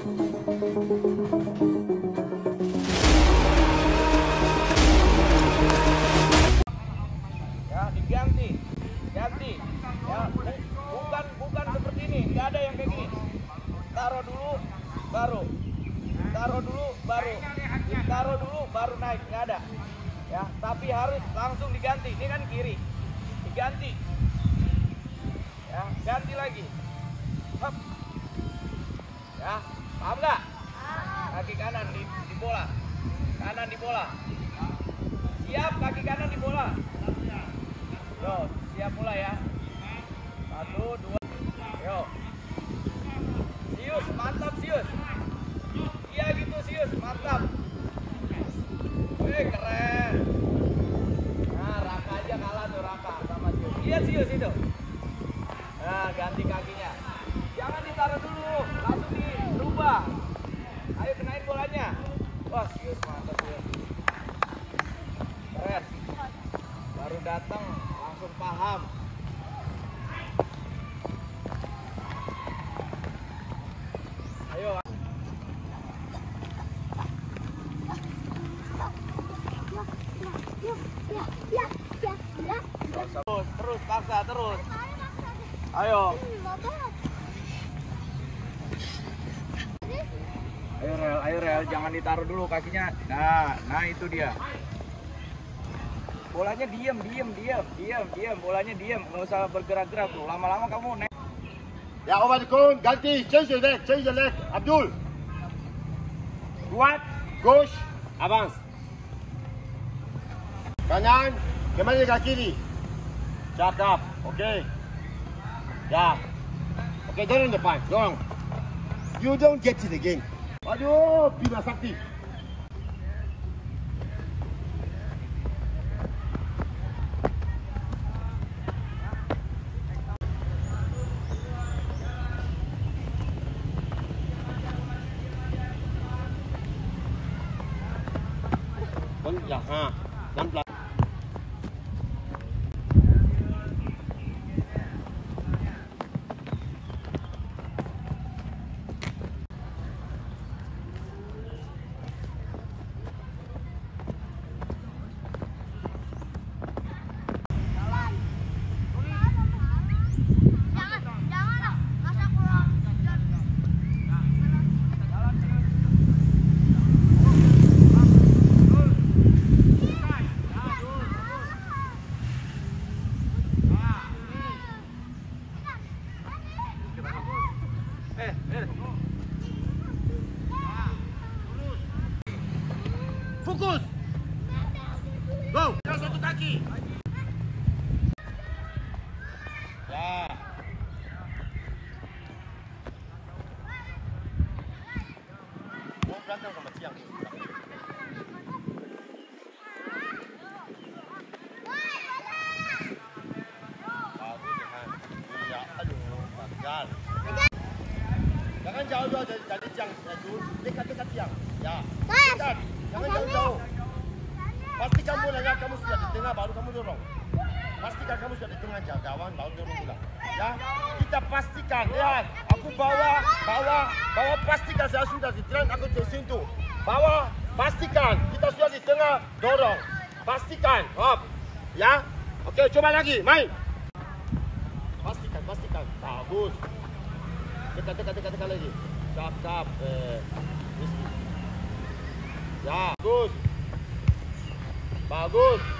Ya, diganti. Ganti. Ya, bu- bukan bukan seperti ini. Nggak ada yang kayak gini. Taruh dulu, baru. Taruh dulu, baru. Taruh dulu, baru naik. Nggak ada. Ya, tapi harus langsung diganti. Ini kan kiri. Diganti. Ya, ganti lagi. Ya, paham nggak? Kaki kanan di, di bola. Kanan di bola. Siap, kaki kanan di bola. Terus, terus paksa terus. Ayo. Ayo rel, ayo rel, jangan ditaruh dulu kakinya. Nah, nah itu dia. Bolanya diem, diem, diem, diem, diem. Bolanya diem, nggak usah bergerak-gerak tuh. Lama-lama kamu naik. Ya, the cone, ganti, change your leg, change your leg. Abdul. Kuat, gauche, avance. Kanan, kembali ke kiri. Cakap, okay. Ya. Okay, dorong depan, dorong. You don't get it again. Aduh, Bima Sakti. Ya, ha jangan lah. Masa pulang. Eh, eh. Fokus. Go. Ya. Mau berantem sama siang. Gagal. Jangan jauh-jauh dari, dari tiang, ya. Dekat-dekat tiang. Ya. Dekat. Jangan jauh-jauh. Pastikan mulanya kamu sudah tengah, baru kamu dorong. Pastikan kamu sudah di tengah jangkauan, baru dorong pula. Ya, kita pastikan. Lihat, aku bawa, bawa, bawa pastikan saya sudah di tengah, aku tersentuh. Bawa, pastikan. Kita sudah di tengah, dorong. Pastikan, hop. Ya, oke, coba lagi, main. Pastikan, pastikan. Bagus. Dekat, dekat, dekat, dekat lagi. Cap, cap. Eh. Ya, bagus. Bagus.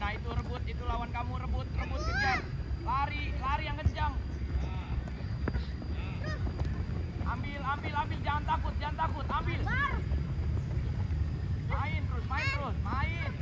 nah itu rebut itu lawan kamu rebut rebut kejar lari lari yang kejam. Ambil ambil ambil. Jangan takut jangan takut. Ambil. Main terus main terus main.